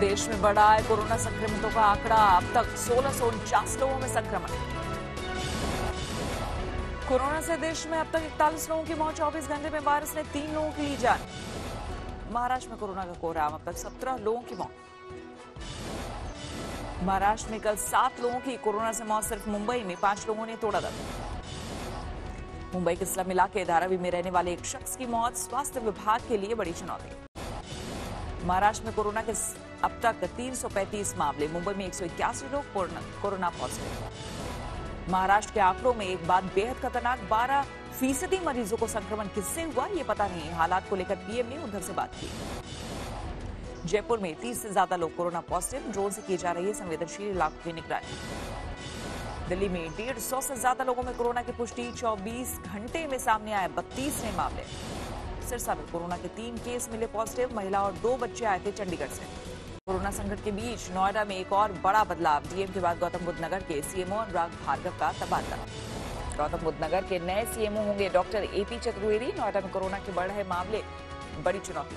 देश में बढ़ा है कोरोना संक्रमितों का आंकड़ा। अब तक सोलह सौ उनचास लोगों में संक्रमण। कोरोना से देश में अब तक इकतालीस लोगों की मौत, चौबीस घंटे में वायरस ने तीन लोगों की ली जान। महाराष्ट्र में कोरोना का कोहराम, अब तक सत्रह लोगों की मौत। महाराष्ट्र में कल सात लोगों की कोरोना से मौत, सिर्फ़ मुंबई में पाँच लोगों ने तोड़ा दम। मुंबई के स्लम इलाके धारावी में रहने वाले एक शख्स की मौत, स्वास्थ्य विभाग के लिए बड़ी चुनौती। महाराष्ट्र में कोरोना के अब तक 335 मामले, मुंबई में एक सौ इक्यासी लोग कोरोना पॉजिटिव महाराष्ट्र के आंकड़ों में एक बात बेहद खतरनाक 12 फ़ीसदी मरीजों को संक्रमण किससे हुआ, ये पता नहीं हालात को लेकर पीएम ने उधर से बात की। जयपुर में 30 से ज़्यादा लोग कोरोना पॉजिटिव, ड्रोन से की जा रही है संवेदनशील इलाकों की निगरानी। दिल्ली में डेढ़ सौ से ज़्यादा लोगों में कोरोना की पुष्टि 24 घंटे में सामने आए बत्तीस नए मामले। सिरसा में कोरोना के तीन केस मिले पॉजिटिव, महिला और दो बच्चे आए थे चंडीगढ़ से। कोरोना संकट के बीच नोएडा में एक और बड़ा बदलाव, डीएम के बाद गौतम बुद्ध नगर के सीएमओ अनुराग भार्गव का तबादला। गौतम बुद्ध नगर के नए सीएमओ होंगे डॉक्टर एपी चतुर्वेदी नोएडा में कोरोना के बढ़ रहे मामले, बड़ी चुनौती।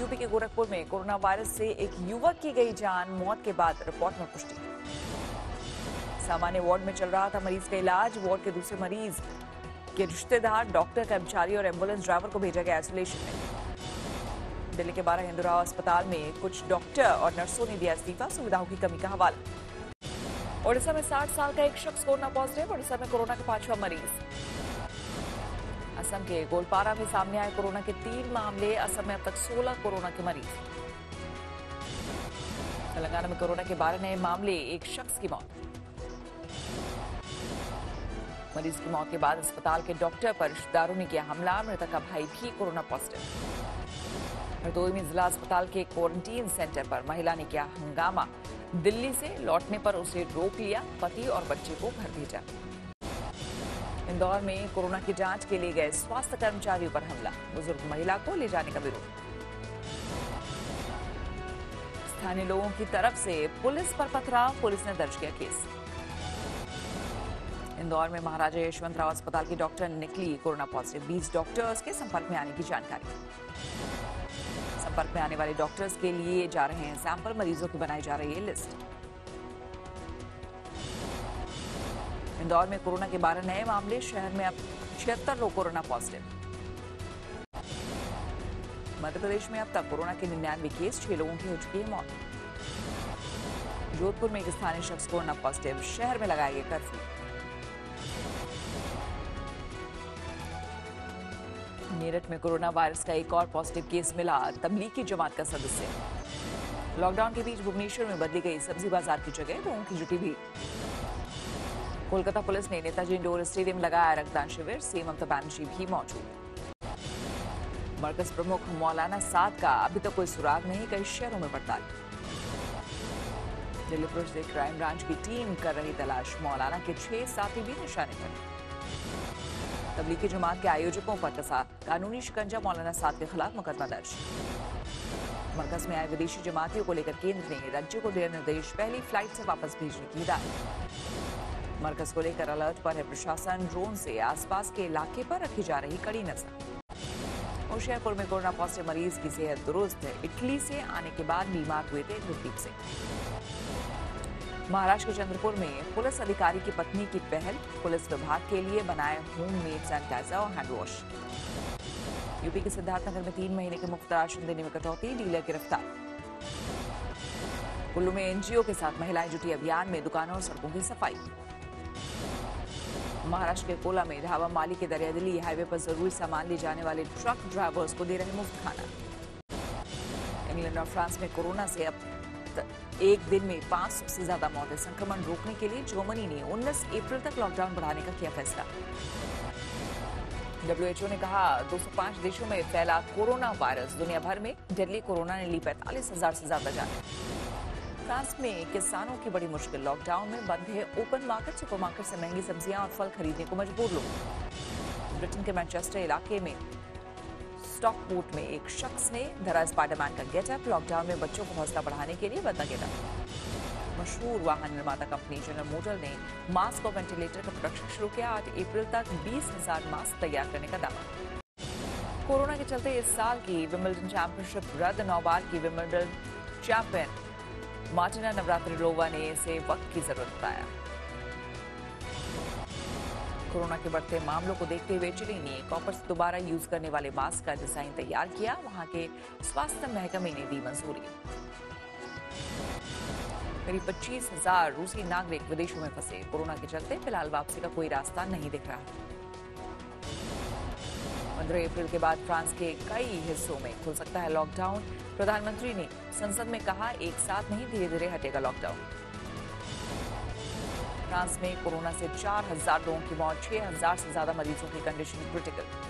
यूपी के गोरखपुर में कोरोना वायरस से एक युवक की गई जान, मौत के बाद रिपोर्ट में पुष्टि। सामान्य वार्ड में चल रहा था मरीज़ का इलाज। वार्ड के दूसरे मरीज़ के रिश्तेदार, डॉक्टर, कर्मचारी और एंबुलेंस ड्राइवर को भेजा गया आइसोलेशन में। दिल्ली के बारह हिंदुराव अस्पताल में कुछ डॉक्टर और नर्सों ने दिया इस्तीफा, सुविधाओं की कमी का हवाला। ओडिशा में 60 साल का एक शख्स कोरोना पॉजिटिव, ओडिशा में कोरोना का पांचवा मरीज़। असम के गोलपारा में सामने आए कोरोना के तीन मामले, असम में अब तक 16 कोरोना के मरीज़। तेलंगाना में कोरोना के बारह नए मामले, एक शख्स की मौत। मरीज़ की मौत के बाद अस्पताल के डॉक्टर पर रिश्तेदारों ने किया हमला, मृतक का भाई भी कोरोना पॉजिटिव। हरदोई में जिला अस्पताल के क्वारंटीन सेंटर पर महिला ने किया हंगामा। दिल्ली से लौटने पर उसे रोक लिया, पति और बच्चे को घर भेजा। इंदौर में कोरोना की जाँच के लिए गए स्वास्थ्य कर्मचारियों पर हमला, बुज़ुर्ग महिला को ले जाने का विरोध। स्थानीय लोगों की तरफ़ से पुलिस पर पथराव, पुलिस ने दर्ज किया केस। इंदौर में महाराजा यशवंतराव अस्पताल की डॉक्टर निकली कोरोना पॉजिटिव, बीस डॉक्टर्स के संपर्क में आने की जानकारी। संपर्क में आने वाले डॉक्टर्स के लिए जा रहे हैं सैंपल, मरीजों की बनाई जा रही है लिस्ट। इंदौर में कोरोना के बारह नए मामले, शहर में अब छिहत्तर लोग कोरोना पॉजिटिव। मध्य प्रदेश में अब तक कोरोना के निन्यानवे केस, छह लोगों की हो चुकी है मौत। जोधपुर में एक स्थानीय शख्स कोरोना पॉजिटिव, शहर में लगाया गया कर्फ्यू। मेरठ में कोरोना वायरस का एक और पॉजिटिव केस मिला। तबलीगी जमात का सदस्य। लॉकडाउन के बीच भुवनेश्वर में बदली गई सब्ज़ी बाज़ार की जगह लोगों की जुटी भीड़। कोलकाता पुलिस ने नेताजी इंडोर स्टेडियम लगाया रक्तदान शिविर, सीएम ममता बनर्जी भी मौजूद। मरकज प्रमुख मौलाना साद का अभी तक कोई सुराग नहीं, कई शहरों में पड़ताल। दिल्ली पुलिस से क्राइम ब्रांच की टीम कर रही तलाश। मौलाना के छह साथी भी निशाने पर। तबलीगी जमात के आयोजकों पर कसा कानूनी शिकंजा मौलाना साद के खिलाफ मुकदमा दर्ज। मरकज में आए विदेशी जमातियों को लेकर केंद्र ने राज्यों को दिया निर्देश, पहली फ़्लाइट से वापस भेजने की हिदायत। मरकज को लेकर अलर्ट पर है प्रशासन, ड्रोन से आसपास के इलाके पर रखी जा रही कड़ी नज़र। होशियारपुर में कोरोना पॉजिटिव मरीज़ की सेहत दुरुस्त है। इटली से आने के बाद बीमार हुए थे गुरदीप सिंह। महाराष्ट्र के चंद्रपुर में पुलिस अधिकारी की पत्नी की पहल पुलिस विभाग के लिए बनाए होम मेड सैनिटाइजर और हैंड वॉश यूपी के सिद्धार्थनगर में तीन महीने के मुफ़्त राशन देने में कटौती, डीलर गिरफ़्तार। कुल्लू में एनजीओ के साथ महिलाएँ जुटी अभियान में दुकानों और सड़कों की सफ़ाई। महाराष्ट्र के कोला में ढाबा माली के दरियादिली हाईवे पर ज़रूरी सामान ले जाने वाले ट्रक ड्राइवर्स को दे रहे मुफ़्त खाना। इंग्लैंड और फ्रांस में कोरोना से अब एक दिन में पाँच सौ से ज़्यादा मौतें, संक्रमण रोकने के लिए जर्मनी ने 19 अप्रैल तक लॉकडाउन बढ़ाने का किया फैसला। डब्ल्यूएचओ ने कहा 205 देशों में फैला कोरोना वायरस। दुनिया भर में डेडली कोरोना ने ली पैंतालीस हज़ार से ज़्यादा जाने। फ्रांस में किसानों की बड़ी मुश्किल। लॉकडाउन में बंद है ओपन मार्केट सुपरमार्केट से महँगी सब्ज़ियाँ और फल खरीदने को मजबूर लोग। ब्रिटेन के मैनचेस्टर इलाके में स्टॉकपोर्ट में एक शख्स ने धरा स्पाइडरमैन का गेटअप, लॉकडाउन में बच्चों को हौसला बढ़ाने के लिए बदला गेटअप। मशहूर वाहन निर्माता कंपनी जनरल मोटर ने मास्क और वेंटिलेटर का प्रोडक्शन शुरू किया। आठ अप्रैल तक बीस हज़ार मास्क तैयार करने का दावा। कोरोना के चलते इस साल की विमिल्टन चैंपियनशिप रद्द नौ बार की विमिल्टन शैम्पेन मार्टिना नवरात्रिलोवा ने इसे वक्त की ज़रूरत बताया। कोरोना के बढ़ते मामलों को देखते हुए चिली ने कॉपर से दोबारा यूज़ करने वाले मास्क का डिज़ाइन तैयार किया। वहाँ के स्वास्थ्य महकमे ने दी मंजूरी। करीब पच्चीस हज़ार रूसी नागरिक विदेशों में फंसे। कोरोना के चलते फ़िलहाल वापसी का कोई रास्ता नहीं दिख रहा। पंद्रह अप्रैल के बाद फ्रांस के कई हिस्सों में खुल सकता है लॉकडाउन। प्रधानमंत्री ने संसद में कहा, एक साथ नहीं धीरे धीरे हटेगा लॉकडाउन। फ्रांस में कोरोना से चार हज़ार लोगों की मौत, छह हज़ार से ज़्यादा मरीजों की कंडीशन क्रिटिकल।